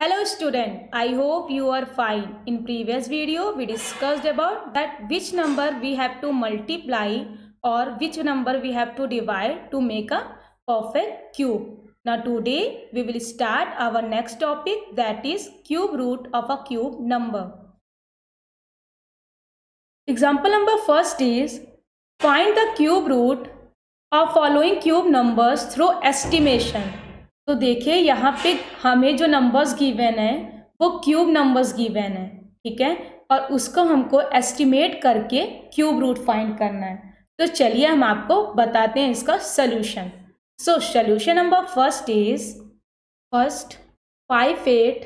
Hello student, I hope you are fine. In previous video, we discussed about that which number we have to multiply or which number we have to divide to make a perfect cube. Now today, we will start our next topic that is cube root of a cube number. Example number first is find the cube root of following cube numbers through estimation. तो देखिए, यहाँ पे हमें जो numbers given है, वो cube numbers given है, ठीक है? और उसको हमको एस्टिमेट करके क्यूब रूट फाइंड करना है। तो चलिए हम आपको बताते हैं इसका solution so solution number first is first five eight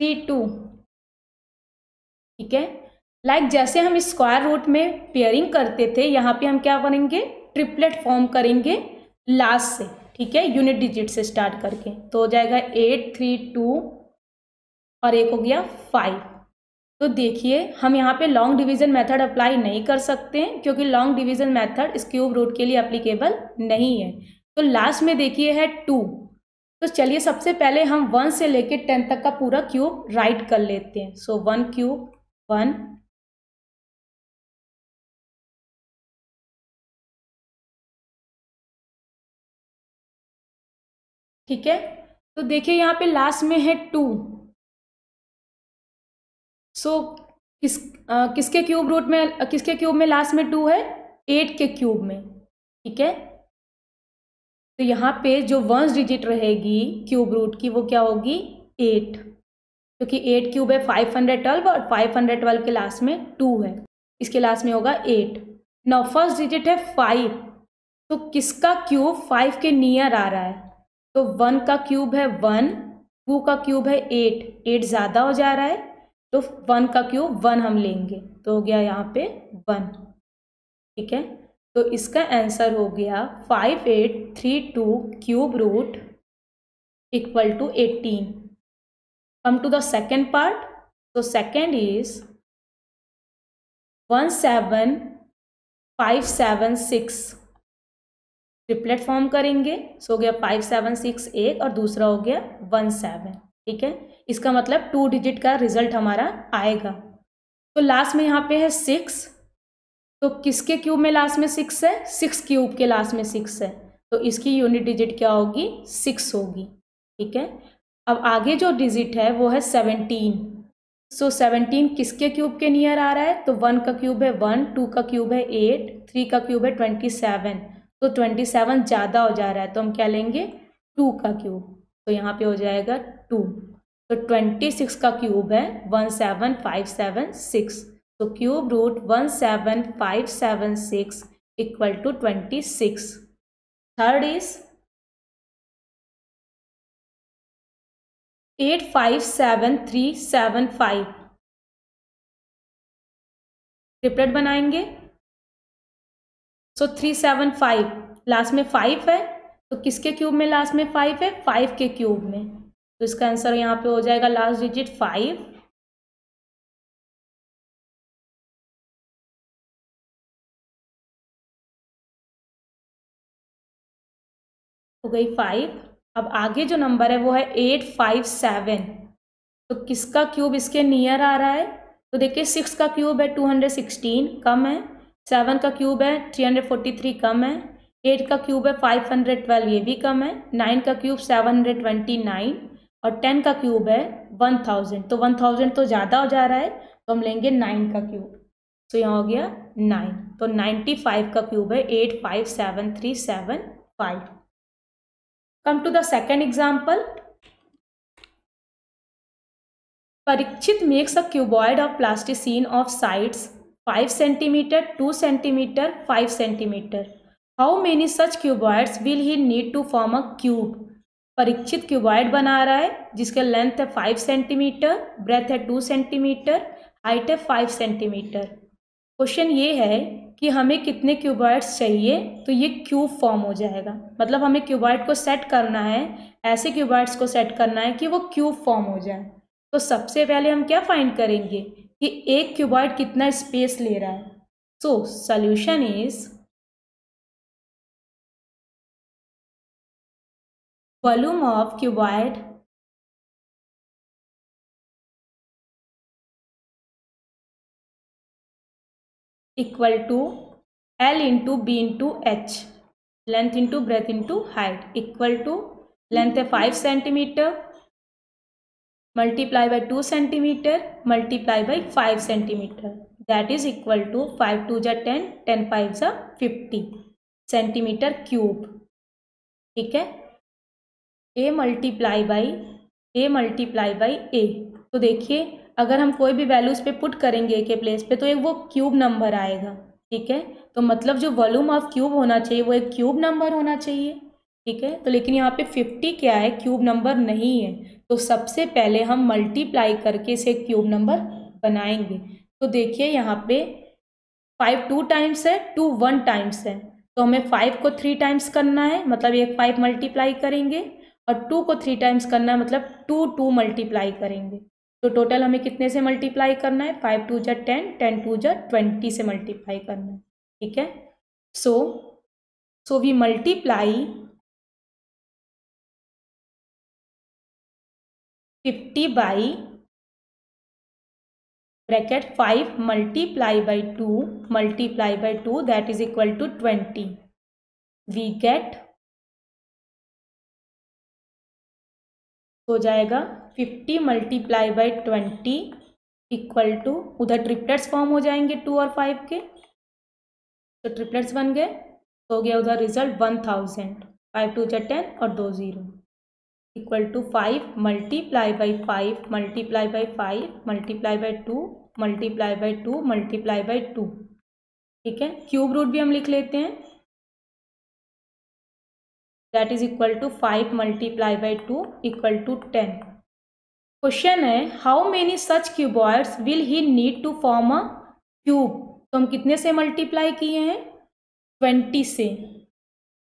three two ठीक है? लाइक जैसे हम स्क्वायर रूट में पेयरिंग करते थे, यहाँ पे हम क्या करेंगे? ट्रिपलेट फॉर्म करेंगे लास्ट से। ठीक है यूनिट डिजिट से स्टार्ट करके। तो हो जाएगा एट थ्री टू और एक हो गया फाइव तो देखिए, हम यहाँ पे लॉन्ग डिवीज़न मेथड अप्लाई नहीं कर सकते हैं, क्योंकि लॉन्ग डिवीज़न मेथड इस क्यूब रूट के लिए अप्लीकेबल नहीं है। तो लास्ट में देखिए है टू तो चलिए, सबसे पहले हम वन से लेकर टेन तक का पूरा क्यूब राइट कर लेते हैं। सो वन क्यूब वन ठीक है? तो देखिए यहाँ पे लास्ट में है टू सो so, किस आ, किसके क्यूब रूट में किसके क्यूब में लास्ट में टू है? एट के क्यूब में. ठीक है? तो यहाँ पे जो वन डिजिट रहेगी क्यूब रूट की वो क्या होगी? एट क्योंकि एट क्यूब है फाइव हंड्रेड ट्वेल्व और फाइव हंड्रेड ट्वेल्व के लास्ट में टू है. इसके लास्ट में होगा एट नौ फ़र्स्ट डिजिट है फाइव तो किसका क्यूब फाइव के नियर आ रहा है? तो वन का क्यूब है वन, टू का क्यूब है एट एट ज़्यादा हो जा रहा है तो वन का क्यूब वन हम लेंगे तो हो गया यहाँ पे वन, ठीक है? तो इसका आंसर हो गया five eight three two cube root equal to eighteen. Come to the second part तो second is one seven five seven six. Triplet form करेंगे सो हो गया फाइव सेवन सिक्स एट और दूसरा हो गया वन सेवन ठीक है? इसका मतलब टू डिजिट का रिज़ल्ट हमारा आएगा। तो लास्ट में यहाँ पे है सिक्स तो किसके क्यूब में लास्ट में सिक्स है? सिक्स क्यूब के लास्ट में सिक्स है। तो इसकी यूनिट डिजिट क्या होगी? सिक्स होगी, ठीक है? अब आगे जो डिजिट है, वो है सेवनटीन सो सेवनटीन किसके क्यूब के नियर आ रहा है? तो वन का क्यूब है वन टू का क्यूब है एट थ्री का क्यूब है ट्वेंटी सेवन तो ट्वेंटी सेवन ज़्यादा हो जा रहा है तो हम क्या लेंगे? टू का क्यूब तो यहाँ पे हो जाएगा टू तो ट्वेंटी सिक्स का क्यूब है one seven five seven six तो cube root one seven five seven six equal to twenty six third is eight five seven three seven five triplet बनाएँगे. So three seven five last में five है तो किसके cube में last में five है? Five के क्यूब में. तो इसका आंसर यहाँ पे हो जाएगा लास्ट डिजिट फाइव हो गई फाइव अब आगे जो नंबर है, वो है एट फाइव सेवन तो किसका क्यूब इसके नियर आ रहा है? तो देखिए सिक्स का क्यूब है टू हंड्रेड सिक्सटीन कम है. सेवन का क्यूब है थ्री हंड्रेड फोर्टी थ्री कम है एट का क्यूब है फाइव हंड्रेड ट्वेल्व ये भी कम है नाइन का cube seven hundred twenty nine और टेन का क्यूब है वन थाउज़ेंड तो वन थाउज़ेंड तो ज़्यादा हो जा रहा है तो हम लेंगे नाइन का क्यूब। तो यहाँ हो गया नाइन तो नाइन्टी फाइव का क्यूब है eight five seven three seven five come to the second example Parikshit makes a cuboid of plasticine of sides 5 centimeter, 2 centimeter, 5 centimeter. How many such cuboids will he need to form a cube? Parikshit cuboid बना रहा है जिसका length है five centimetre breadth है two centimetre height है five centimetre question ये है कि हमें कितने क्यूबॉइड्स चाहिए तो ये क्यूब फॉर्म हो जाएगा मतलब हमें क्यूबॉइड को सेट करना है ऐसे क्यूबॉइड्स को सेट करना है कि वो क्यूब फॉर्म हो जाए तो सबसे पहले हम क्या फाइंड करेंगे कि एक क्यूबॉइड कितना स्पेस ले रहा है। So solution is volume of cuboid equal to L into B into H length into breadth into height equal to length है five centimetre multiply by two centimetre multiply by five centimetre that is equal to five two जा ten ten five जा fifty centimetre cube ठीक है a multiply by a multiply by a तो देखिए, अगर हम कोई भी वैल्यू उस पर पुट करेंगे ए के प्लेस पे तो एक वो क्यूब नंबर आएगा। ठीक है? तो मतलब जो वॉल्यूम ऑफ़ क्यूब होना चाहिए, वो एक क्यूब नंबर होना चाहिए। ठीक है? तो लेकिन यहाँ पे फिफ्टी क्या है? क्यूब नंबर नहीं है। तो सबसे पहले हम मल्टीप्लाई करके इसे क्यूब नंबर बनाएँगे। तो देखिए यहाँ पे फाइव टू टाइम्स है टू वन टाइम्स है। तो हमें फाइव को थ्री टाइम्स करना है मतलब एक फाइव मल्टीप्लाई करेंगे और टू को थ्री टाइम्स करना है मतलब टू टू मल्टीप्लाई करेंगे। तो टोटल हमें कितने से मल्टीप्लाई करना है? फाइव टू जै टेन टेन टू जै ट्वेंटी से मल्टीप्लाई करना है। ठीक है? So so we multiply fifty by bracket five multiply by two, multiply by two that is equal to twenty we get हो जाएगा fifty multiply by twenty equal to उधर triplets form हो जाएँगे टू और फाइव के तो triplets बन गए तो हो गया उधर result one thousand five two जा टेन और दो zero equal to five multiply by five multiply by five multiply by two multiply by two multiply by two ठीक है? क्यूब रूट भी हम लिख लेते हैं। That is equal to five multiply by two equal to ten question है how many such cuboids will he need to form a cube तो हम कितने से मल्टीप्लाई किए हैं? ट्वेंटी से।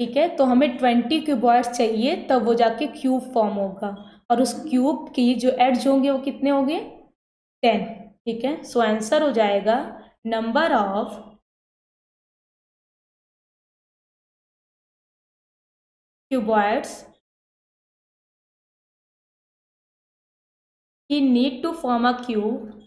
ठीक है? तो हमें ट्वेंटी क्यूबॉइड्स चाहिए, तब वो जाके क्यूब फॉर्म होगा। और उस क्यूब की जो एड्स होंगे वो कितने होंगे? टेन। ठीक है? सो आंसर हो जाएगा number of cuboids he need to form a cube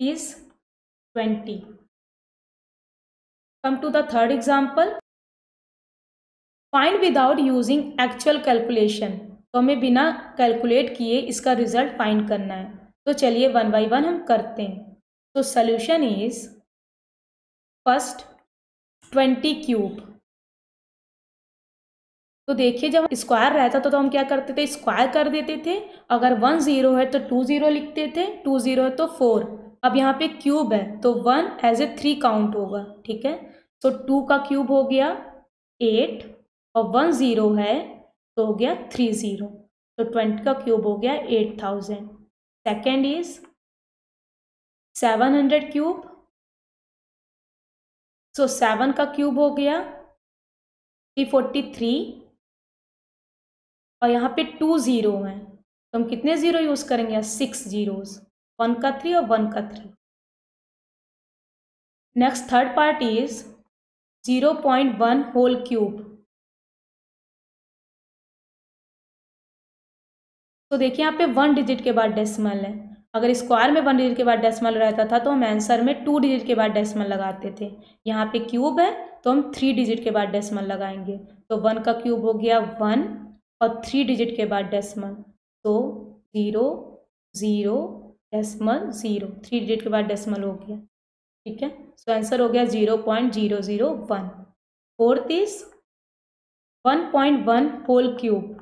is 20 come to the third example. Find without using actual calculation. तो हमें बिना कैलकुलेट किए इसका रिज़ल्ट फाइंड करना है। तो चलिए वन बाई वन हम करते हैं। तो solution is first twenty cube तो देखिए जब स्क्वायर रहता था तो हम क्या करते थे? स्क्वायर कर देते थे। अगर वन ज़ीरो है तो टू ज़ीरो लिखते थे। टू ज़ीरो है तो फोर अब यहाँ पे क्यूब है तो one as a three count होगा, ठीक है? तो टू का क्यूब हो गया एट और वन ज़ीरो है तो हो गया थ्री ज़ीरो तो ट्वेंटी का क्यूब हो गया eight thousand second is seven hundred cube so seven का क्यूब हो गया थ्री फोर्टी थ्री और यहाँ पे टू ज़ीरो हैं तो हम कितने ज़ीरो यूज़ करेंगे? सिक्स ज़ीरोज़ वन का थ्री और वन का three next third part is zero point one whole cube तो देखिए यहाँ पे वन डिजिट के बाद डेसिमल है। अगर स्क्वायर में वन डिजिट के बाद डेसिमल रहता था तो हम आंसर में टू डिजिट के बाद डेसिमल लगाते थे। यहाँ पे क्यूब है तो हम थ्री डिजिट के बाद डेसिमल लगाएँगे। तो वन का क्यूब हो गया वन और थ्री डिजिट के बाद डेसिमल तो zero zero decimal zero three digit के बाद डेसिमल हो गया। ठीक है? सो आंसर हो गया zero point zero zero one fourth is one point one whole cube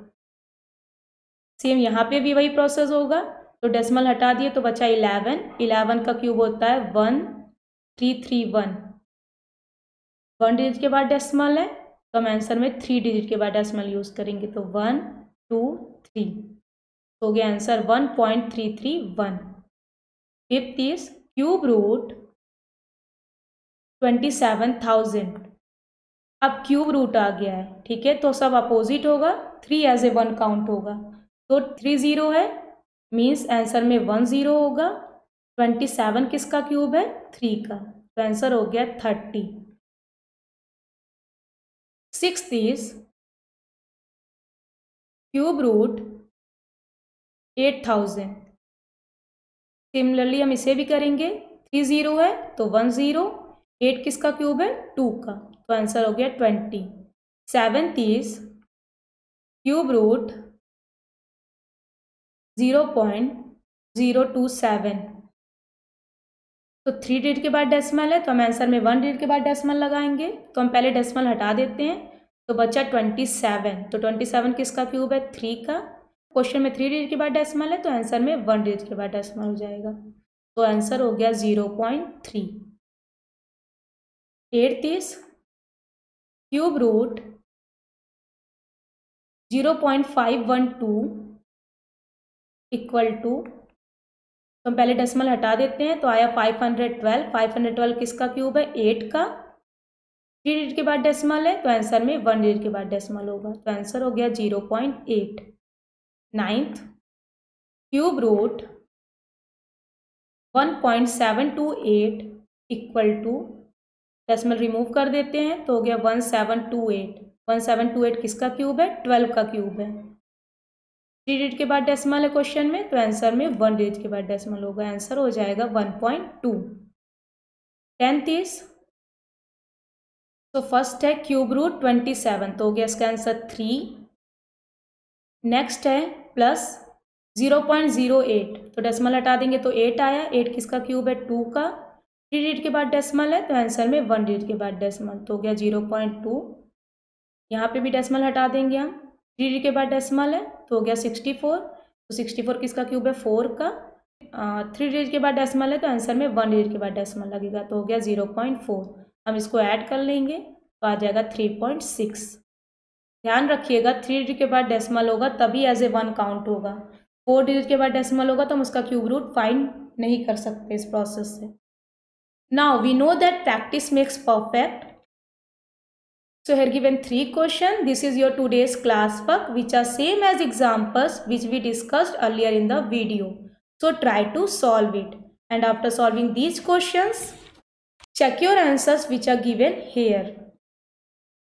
same यहाँ पे भी वही प्रोसेस होगा। तो डेसिमल हटा दिए तो बचा इलेवन इलेवन का क्यूब होता है one three three one one digit के बाद डेसिमल है। तो हम आंसर में थ्री डिजिट के बाद डेसिमल यूज़ करेंगे। तो वन टू थ्री हो गया answer one point three three one cube root twenty seven thousand अब क्यूब रूट आ गया है, ठीक है? तो सब अपोजिट होगा three as a one count होगा। तो थ्री ज़ीरो है मीन्स आंसर में वन ज़ीरो होगा। ट्वेंटी सेवन किसका क्यूब है? थ्री का। तो आंसर हो गया thirty six is cube root eight thousand similarly हम इसे भी करेंगे। थ्री ज़ीरो है तो वन ज़ीरो। एट किसका क्यूब है? टू का। तो आंसर हो गया ट्वेंटी। सेवन तीस cube root zero point zero two seven. तो थ्री डिजिट के बाद डेसिमल है तो हम आंसर में वन डिजिट के बाद डेसिमल लगाएँगे। तो हम पहले डेसिमल हटा देते हैं। तो बच्चा ट्वेंटी सेवन। तो ट्वेंटी सेवन किसका क्यूब है? थ्री का। क्वेश्चन में थ्री डिजिट के बाद डेसिमल है तो आंसर में वन डिजिट के बाद डेसिमल हो जाएगा। तो आंसर हो गया ज़ीरो पॉइंट थ्री एट तीस cube root zero point five one two equal to तो हम पहले डेसिमल हटा देते हैं तो आया five hundred twelve five hundred twelve किसका क्यूब है? एट का। थ्री डिजिट के बाद डेसिमल है तो आंसर में वन डिजिट के बाद डेसिमल होगा। तो आंसर हो गया zero point eight point seven two eight equal to decimal remove कर देते हैं तो हो गया one seven two eight one seven two eight किसका क्यूब है? ट्वेल्व का क्यूब है। थ्री डिजिट के बाद डेसिमल है क्वेश्चन में तो आंसर में वन डिजिट के बाद डेसिमल होगा आंसर हो जाएगा one point two tenth is तो फ़र्स्ट है क्यूब रूट ट्वेंटी सेवन तो हो गया इसका आंसर थ्री नेक्स्ट है plus zero point zero eight. तो डेसिमल हटा देंगे तो एट आया। एट किसका क्यूब है? टू का। थ्री डिजिट के बाद डेसिमल है तो आंसर में वन डिजिट के बाद डेसिमल तो हो गया ज़ीरो पॉइंट टू। यहाँ पे भी डेसिमल हटा देंगे हम। थ्री डिजिट के बाद डेसिमल है तो हो गया सिक्सटी फोर तो सिक्सटी फोर किसका क्यूब है? फोर का। थ्री डिजिट के बाद डेसिमल है तो आंसर में वन डिजिट के बाद डेसिमल लगेगा। तो हो गया ज़ीरो पॉइंट फोर। हम इसको ऐड कर लेंगे तो आ जाएगा थ्री पॉइंट सिक्स ध्यान रखिएगा थ्री डिजिट के बाद डेसिमल होगा, तभी एज ए वन काउंट होगा। फोर डिजिट के बाद डेसिमल होगा तो हम उसका क्यूब रूट फाइंड नहीं कर सकते इस प्रोसेस से। Now we know that practice makes perfect so here given three question this is your today's class work which are same as examples which we discussed earlier in the video so try to solve it and after solving these question check your answers which are given here